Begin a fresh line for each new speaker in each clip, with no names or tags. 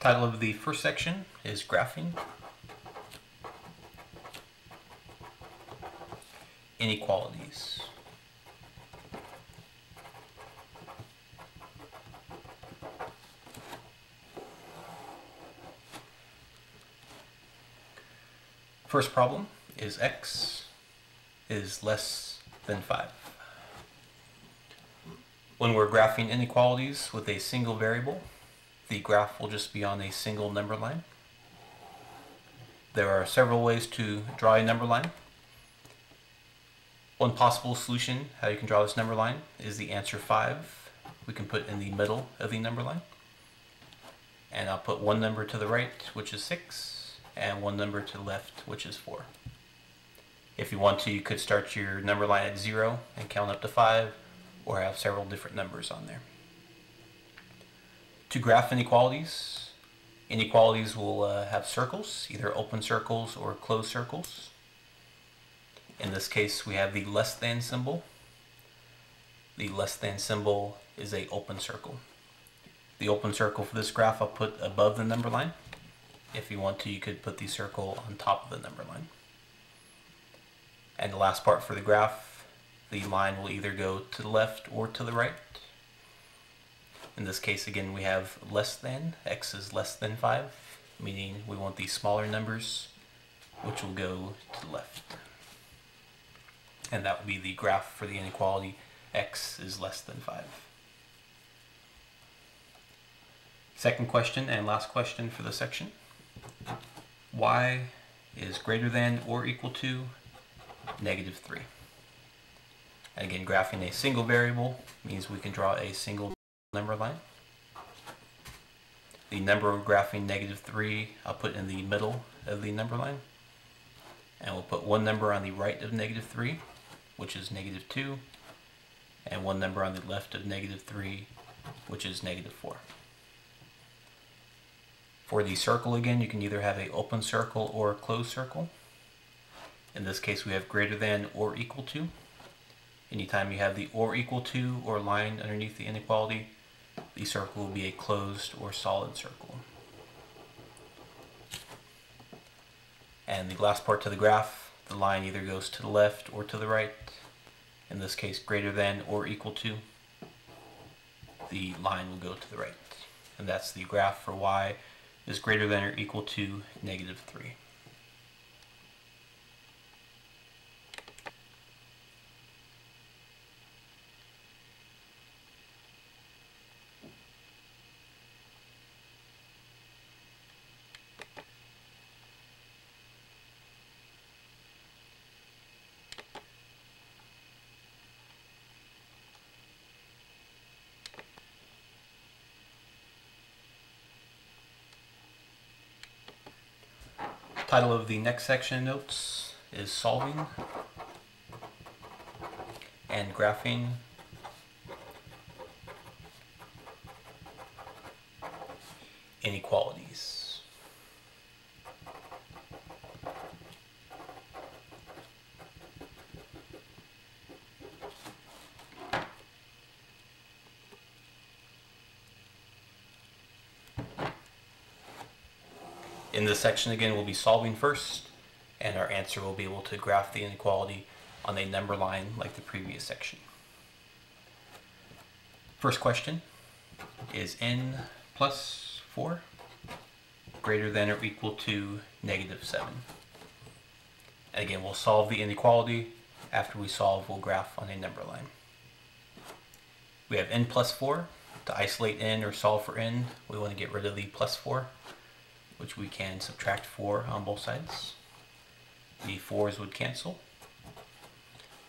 Title of the first section is Graphing. Inequalities. First problem is x is less than 5. When we're graphing inequalities with a single variable, the graph will just be on a single number line. There are several ways to draw a number line. One possible solution, how you can draw this number line, is the answer 5. We can put in the middle of the number line. And I'll put one number to the right, which is 6, and one number to the left, which is 4. If you want to, you could start your number line at 0 and count up to 5, or have several different numbers on there. To graph inequalities, inequalities will uh, have circles, either open circles or closed circles. In this case, we have the less than symbol. The less than symbol is a open circle. The open circle for this graph I'll put above the number line. If you want to, you could put the circle on top of the number line. And the last part for the graph, the line will either go to the left or to the right. In this case, again, we have less than, x is less than 5, meaning we want these smaller numbers, which will go to the left. And that would be the graph for the inequality, x is less than 5. Second question and last question for the section. y is greater than or equal to negative 3. And again, graphing a single variable means we can draw a single number line. The number graphing negative 3, I'll put in the middle of the number line. And we'll put one number on the right of negative 3, which is negative 2, and one number on the left of negative 3, which is negative 4. For the circle again, you can either have an open circle or a closed circle. In this case, we have greater than or equal to. Anytime you have the or equal to or line underneath the inequality, the circle will be a closed or solid circle. And the last part to the graph, the line either goes to the left or to the right. In this case, greater than or equal to. The line will go to the right. And that's the graph for y is greater than or equal to negative 3. Title of the next section of notes is Solving and Graphing Inequalities. In this section again, we'll be solving first, and our answer will be able to graph the inequality on a number line like the previous section. First question is n plus 4 greater than or equal to negative 7. And again, we'll solve the inequality. After we solve, we'll graph on a number line. We have n plus 4. To isolate n or solve for n, we want to get rid of the plus 4 which we can subtract 4 on both sides. The 4's would cancel.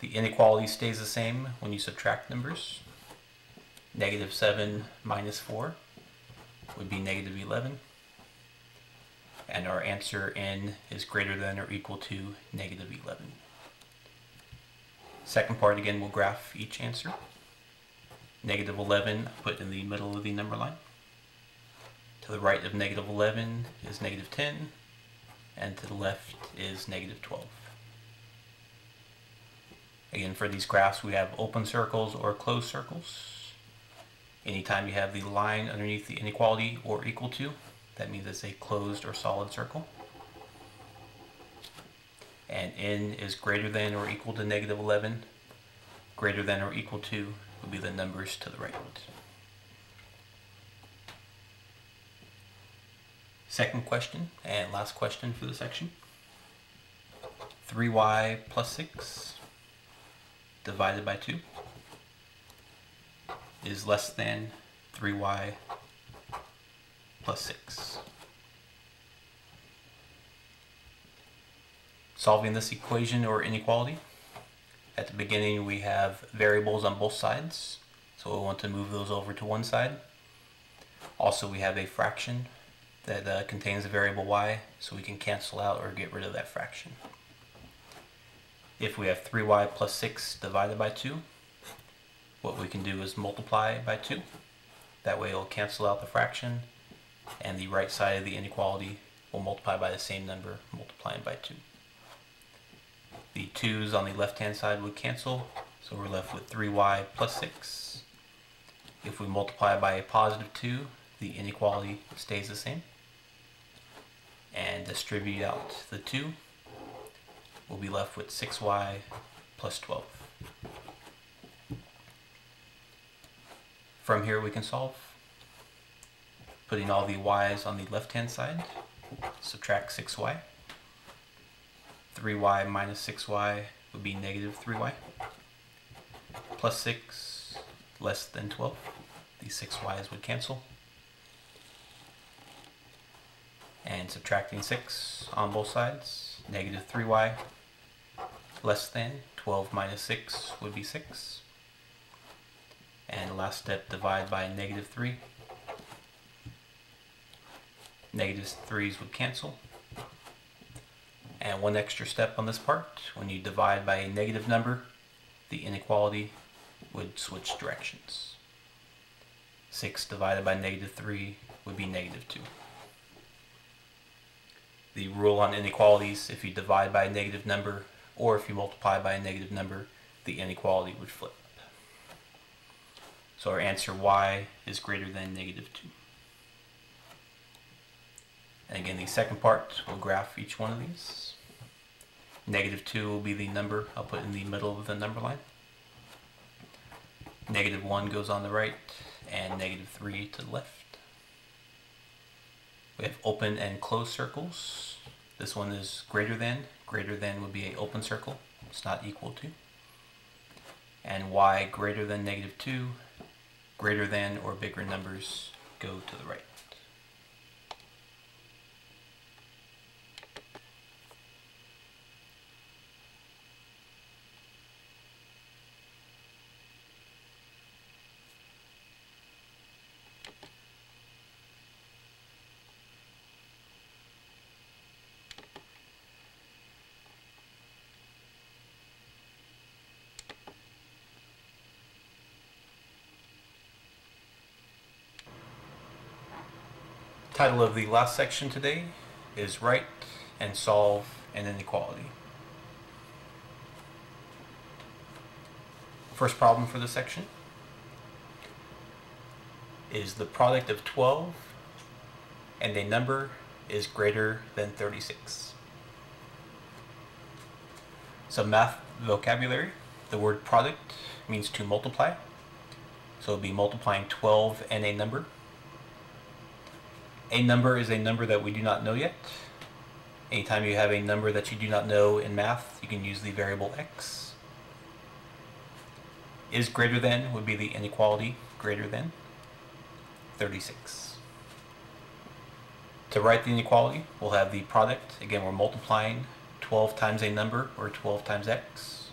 The inequality stays the same when you subtract numbers. Negative 7 minus 4 would be negative 11. And our answer n is greater than or equal to negative 11. Second part again, we'll graph each answer. Negative 11 put in the middle of the number line. To the right of negative 11 is negative 10, and to the left is negative 12. Again, for these graphs, we have open circles or closed circles. Anytime you have the line underneath the inequality or equal to, That means it's a closed or solid circle. And n is greater than or equal to negative 11. Greater than or equal to would be the numbers to the right. Second question and last question for the section. 3y plus 6 divided by 2 is less than 3y plus 6. Solving this equation or inequality, at the beginning we have variables on both sides, so we want to move those over to one side. Also we have a fraction that uh, contains the variable y, so we can cancel out or get rid of that fraction. If we have 3y plus 6 divided by 2, what we can do is multiply by 2. That way it'll cancel out the fraction, and the right side of the inequality will multiply by the same number, multiplying by 2. The 2's on the left-hand side would cancel, so we're left with 3y plus 6. If we multiply by a positive 2, the inequality stays the same. And distribute out the 2, we'll be left with 6y plus 12. From here we can solve. Putting all the y's on the left hand side, subtract 6y. 3y minus 6y would be negative 3y. Plus 6 less than 12. These 6y's would cancel. And subtracting 6 on both sides, negative 3y less than 12 minus 6 would be 6. And last step, divide by negative 3. Negative 3's would cancel. And one extra step on this part, when you divide by a negative number, the inequality would switch directions. 6 divided by negative 3 would be negative 2. The rule on inequalities, if you divide by a negative number, or if you multiply by a negative number, the inequality would flip. So our answer y is greater than negative 2. And again, the second part, we'll graph each one of these. Negative 2 will be the number I'll put in the middle of the number line. Negative 1 goes on the right, and negative 3 to the left. We have open and closed circles. This one is greater than. Greater than would be an open circle. It's not equal to. And y greater than negative 2, greater than or bigger numbers go to the right. Title of the last section today is Write and Solve an Inequality. First problem for this section is the product of 12 and a number is greater than 36. Some math vocabulary. The word product means to multiply. So it would be multiplying 12 and a number. A number is a number that we do not know yet. Anytime you have a number that you do not know in math, you can use the variable x. Is greater than would be the inequality greater than 36. To write the inequality, we'll have the product. Again, we're multiplying 12 times a number, or 12 times x,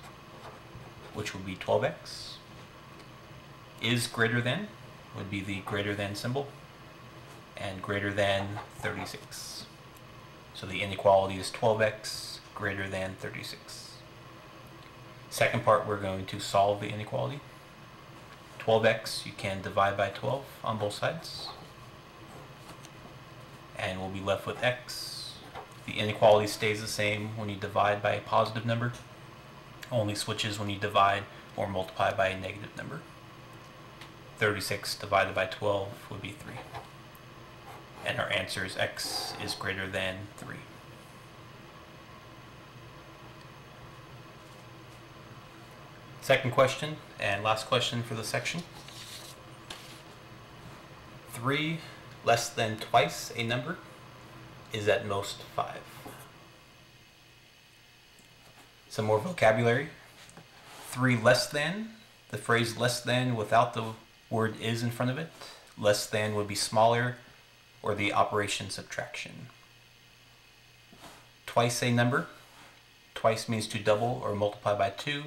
which would be 12x. Is greater than would be the greater than symbol and greater than 36. So the inequality is 12x greater than 36. Second part, we're going to solve the inequality. 12x, you can divide by 12 on both sides. And we'll be left with x. The inequality stays the same when you divide by a positive number. Only switches when you divide or multiply by a negative number. 36 divided by 12 would be 3 And our answer is x is greater than 3. Second question and last question for the section. 3 less than twice a number is at most 5. Some more vocabulary. 3 less than, the phrase less than without the word is in front of it. Less than would be smaller or the operation subtraction. Twice a number. Twice means to double or multiply by 2.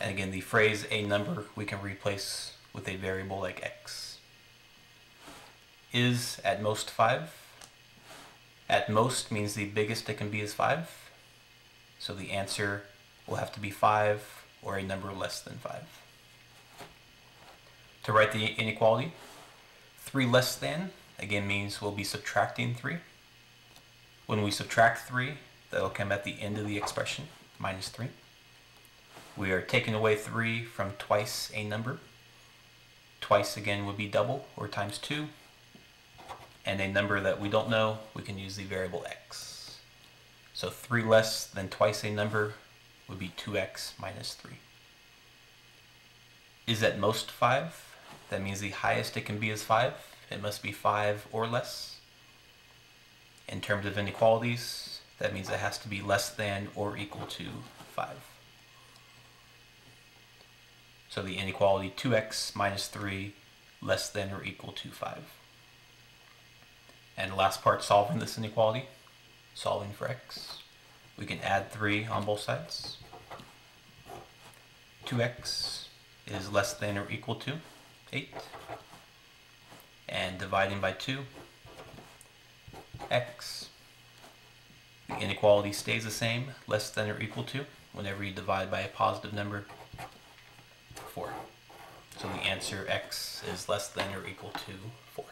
And again, the phrase a number we can replace with a variable like x. Is at most 5. At most means the biggest it can be is 5. So the answer will have to be 5 or a number less than 5. To write the inequality, 3 less than, again means we'll be subtracting 3. When we subtract 3, that'll come at the end of the expression, minus 3. We are taking away 3 from twice a number. Twice again would be double, or times 2. And a number that we don't know, we can use the variable x. So 3 less than twice a number would be 2x minus 3. Is at most 5. That means the highest it can be is 5. It must be 5 or less. In terms of inequalities, that means it has to be less than or equal to 5. So the inequality 2x minus 3 less than or equal to 5. And last part, solving this inequality, solving for x. We can add 3 on both sides. 2x is less than or equal to 8. And dividing by 2, x. The inequality stays the same, less than or equal to, whenever you divide by a positive number, 4. So the answer x is less than or equal to 4.